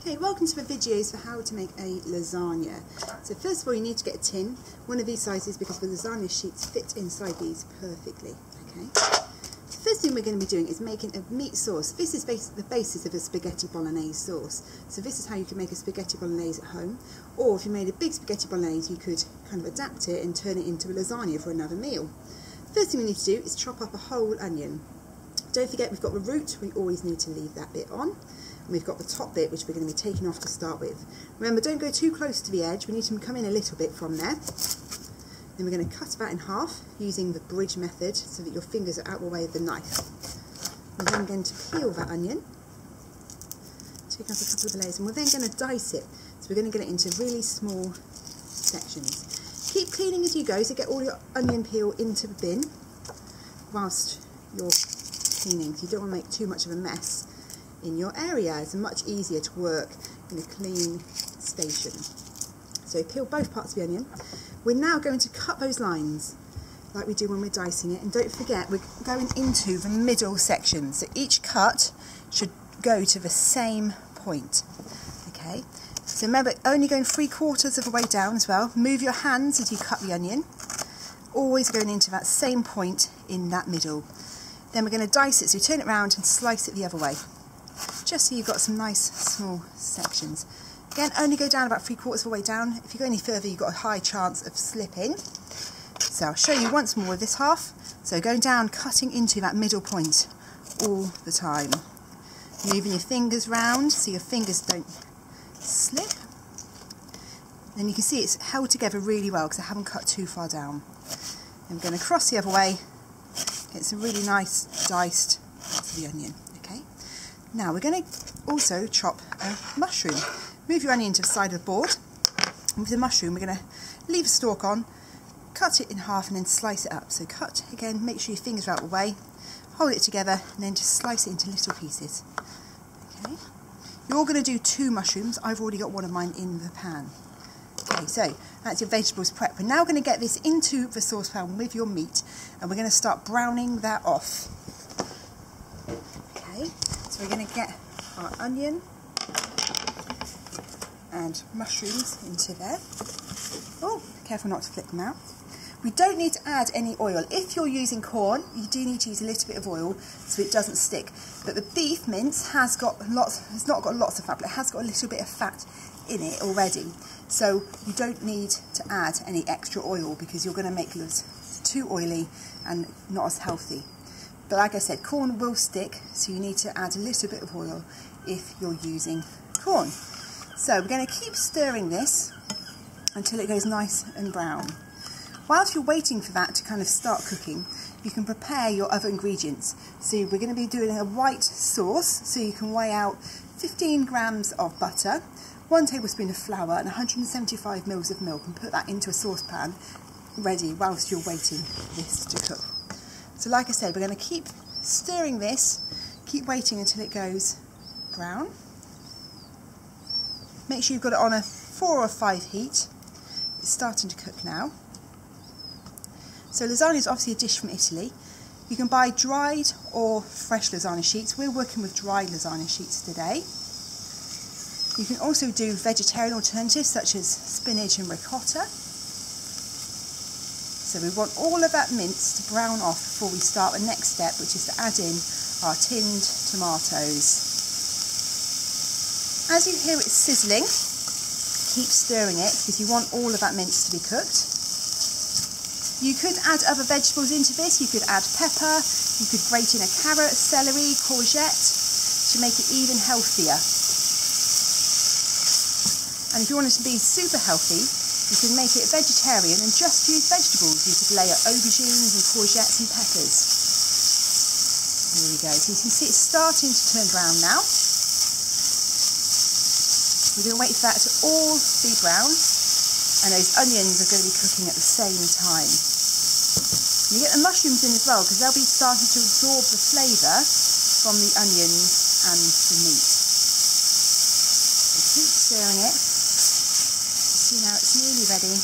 Okay, welcome to the videos for how to make a lasagna. So first of all you need to get a tin, one of these sizes because the lasagna sheets fit inside these perfectly. Okay. The first thing we're going to be doing is making a meat sauce. This is the basis of a spaghetti bolognese sauce. So this is how you can make a spaghetti bolognese at home. Or if you made a big spaghetti bolognese you could kind of adapt it and turn it into a lasagna for another meal. First thing we need to do is chop up a whole onion. Don't forget we've got the root, we always need to leave that bit on. And we've got the top bit which we're going to be taking off to start with. Remember don't go too close to the edge, we need to come in a little bit from there. Then we're going to cut that in half using the bridge method so that your fingers are out of the way of the knife. We're then going to peel that onion, take off a couple of layers and we're then going to dice it. So we're going to get it into really small sections. Keep cleaning as you go, so get all your onion peel into the bin whilst you're cleaning. So you don't want to make too much of a mess in your area. It's much easier to work in a clean station. So peel both parts of the onion. We're now going to cut those lines like we do when we're dicing it. And don't forget, we're going into the middle section. So each cut should go to the same point. Okay, so remember, only going three quarters of the way down as well. Move your hands as you cut the onion. Always going into that same point in that middle. Then we're going to dice it, so turn it around and slice it the other way. Just so you've got some nice small sections. Again, only go down about three quarters of the way down. If you go any further, you've got a high chance of slipping. So I'll show you once more with this half. So going down, cutting into that middle point all the time. Moving your fingers round so your fingers don't slip. Then you can see it's held together really well because I haven't cut too far down. I'm going to cross the other way, It's a really nice diced part of the onion. Now we're going to also chop a mushroom. Move your onion to the side of the board. with the mushroom, we're going to leave a stalk on, cut it in half and then slice it up. So cut again, make sure your fingers are out of the way, hold it together and then just slice it into little pieces. Okay. You're going to do two mushrooms. I've already got one of mine in the pan. Okay, so that's your vegetables prep. We're now going to get this into the saucepan with your meat and we're going to start browning that off. We're going to get our onion and mushrooms into there. Oh, careful not to flip them out. We don't need to add any oil. If you're using Quorn, you do need to use a little bit of oil so it doesn't stick. But the beef mince has got lots, it's not got lots of fat, but it has got a little bit of fat in it already. So you don't need to add any extra oil because you're going to make this too oily and not as healthy. But like I said, Quorn will stick, so you need to add a little bit of oil if you're using Quorn. So we're going to keep stirring this until it goes nice and brown. Whilst you're waiting for that to kind of start cooking, you can prepare your other ingredients. So we're going to be doing a white sauce, so you can weigh out 15 grams of butter, one tablespoon of flour and 175 mils of milk and put that into a saucepan ready whilst you're waiting for this to cook. So like I said, we're going to keep stirring this, keep waiting until it goes brown. Make sure you've got it on a four or five heat. It's starting to cook now. So lasagna is obviously a dish from Italy. You can buy dried or fresh lasagna sheets. We're working with dried lasagna sheets today. You can also do vegetarian alternatives such as spinach and ricotta. So we want all of that mince to brown off before we start the next step, which is to add in our tinned tomatoes. As you hear it sizzling, keep stirring it because you want all of that mince to be cooked. You could add other vegetables into this. You could add pepper, you could grate in a carrot, celery, courgette to make it even healthier. And if you want it to be super healthy, you can make it vegetarian and just use vegetables. You could layer aubergines and courgettes and peppers. There we go. So you can see it's starting to turn brown now. We're going to wait for that to all be brown and those onions are going to be cooking at the same time. You get the mushrooms in as well because they'll be starting to absorb the flavour from the onions and the meat. So keep stirring it. See now it's nearly ready.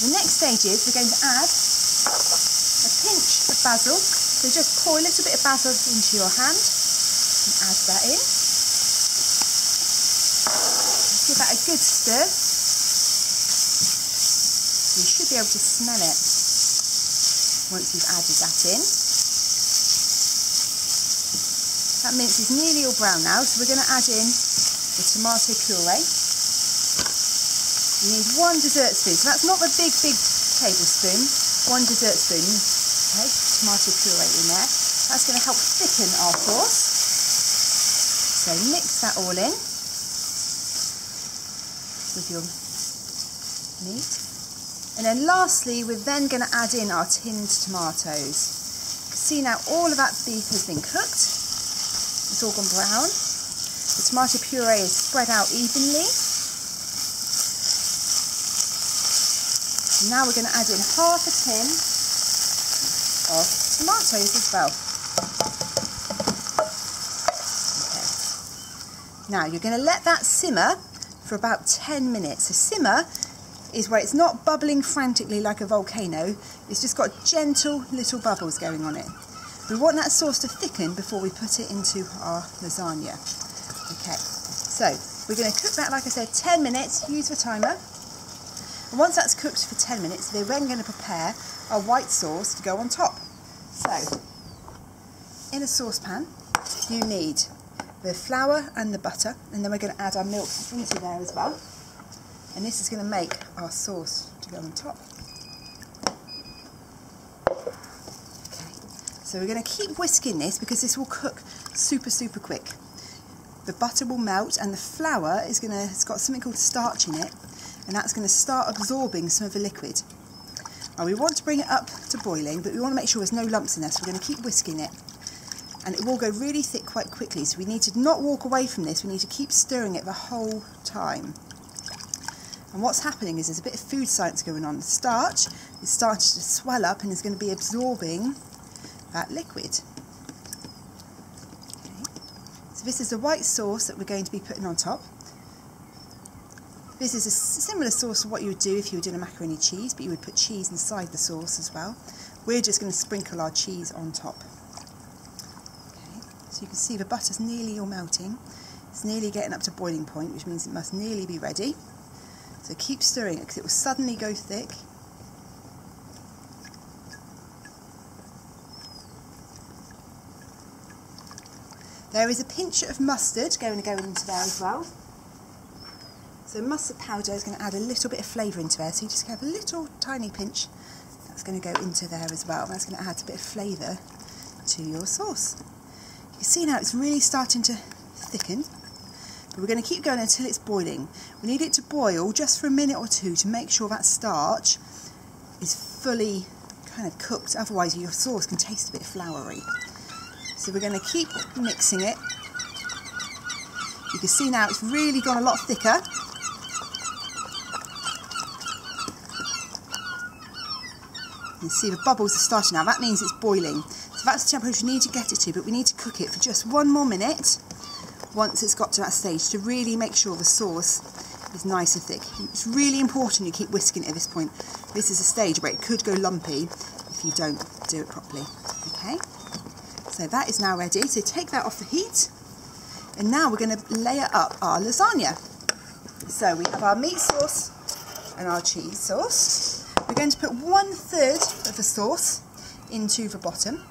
The next stage is we're going to add a pinch of basil. So just pour a little bit of basil into your hand and add that in. Give that a good stir. You should be able to smell it once you've added that in. Mince is nearly all brown now, so we're going to add in the tomato puree. You need one dessert spoon, so that's not the big, big tablespoon, one dessert spoon, okay, tomato puree in there. That's going to help thicken our sauce. So mix that all in with your meat. And then lastly, we're then going to add in our tinned tomatoes. See now all of that beef has been cooked. It's brown. The tomato puree is spread out evenly. Now we're going to add in half a tin of tomatoes as well. Okay. Now you're going to let that simmer for about 10 minutes. A simmer is where it's not bubbling frantically like a volcano, it's just got gentle little bubbles going on it. We want that sauce to thicken before we put it into our lasagna. Okay, so we're going to cook that, like I said, 10 minutes, use the timer. And once that's cooked for 10 minutes, we're then going to prepare our white sauce to go on top. So, in a saucepan, you need the flour and the butter, and then we're going to add our milk into there as well. And this is going to make our sauce to go on top. So we're going to keep whisking this because this will cook super, super quick. The butter will melt and the flour is going to, it's got something called starch in it and that's going to start absorbing some of the liquid. Now we want to bring it up to boiling but we want to make sure there's no lumps in there so we're going to keep whisking it. And it will go really thick quite quickly so we need to not walk away from this, we need to keep stirring it the whole time. And what's happening is there's a bit of food science going on. The starch is starting to swell up and is going to be absorbing that liquid. Okay. So this is the white sauce that we're going to be putting on top. This is a similar sauce to what you would do if you were doing a macaroni cheese, but you would put cheese inside the sauce as well. We're just going to sprinkle our cheese on top. Okay. So you can see the butter's nearly all melting. It's nearly getting up to boiling point, which means it must nearly be ready. So keep stirring it because it will suddenly go thick There is a pinch of mustard going to go into there as well. So mustard powder is going to add a little bit of flavour into there. So you just have a little tiny pinch. That's going to go into there as well. That's going to add a bit of flavour to your sauce. You can see now it's really starting to thicken. But we're going to keep going until it's boiling. We need it to boil just for a minute or two to make sure that starch is fully kind of cooked. Otherwise your sauce can taste a bit floury. So we're going to keep mixing it. You can see now it's really gone a lot thicker. You can see the bubbles are starting now. That means it's boiling. So that's the temperature we need to get it to, but we need to cook it for just one more minute once it's got to that stage to really make sure the sauce is nice and thick. It's really important you keep whisking it at this point. This is a stage where it could go lumpy if you don't do it properly. Okay. So that is now ready. So take that off the heat. And now we're going to layer up our lasagna. So we have our meat sauce and our cheese sauce. We're going to put one third of the sauce into the bottom.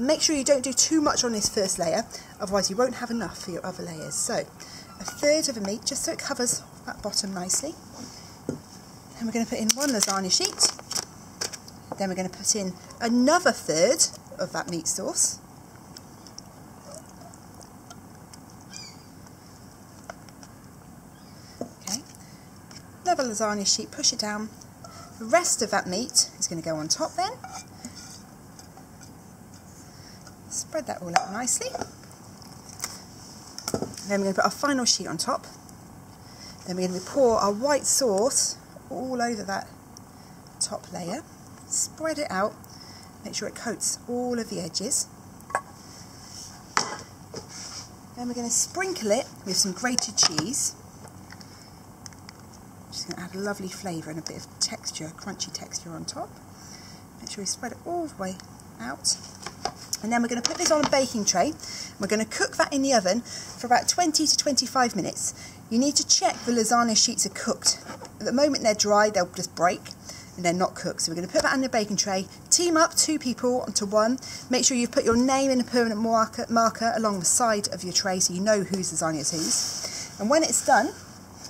Make sure you don't do too much on this first layer, otherwise you won't have enough for your other layers. So a third of the meat, just so it covers that bottom nicely. And we're going to put in one lasagna sheet. Then we're going to put in another third of that meat sauce. Okay, another lasagna sheet, push it down. The rest of that meat is going to go on top then. Spread that all out nicely. Then we're going to put our final sheet on top. Then we're going to pour our white sauce all over that top layer. Spread it out Make sure it coats all of the edges. Then we're going to sprinkle it with some grated cheese. Just going to add a lovely flavour and a bit of texture, crunchy texture on top. Make sure we spread it all the way out. And then we're going to put this on a baking tray. We're going to cook that in the oven for about 20 to 25 minutes. You need to check the lasagna sheets are cooked. At the moment they're dry, they'll just break and they're not cooked. So we're going to put that on the baking tray, team up two people onto one. Make sure you've put your name in a permanent marker, marker along the side of your tray so you know whose lasagna is whose. And when it's done,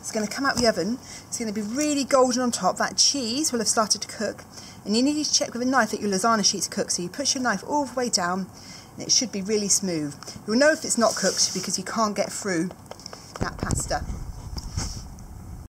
it's going to come out the oven. It's going to be really golden on top. That cheese will have started to cook. And you need to check with a knife that your lasagna sheet's cooked. So you push your knife all the way down and it should be really smooth. You'll know if it's not cooked because you can't get through that pasta.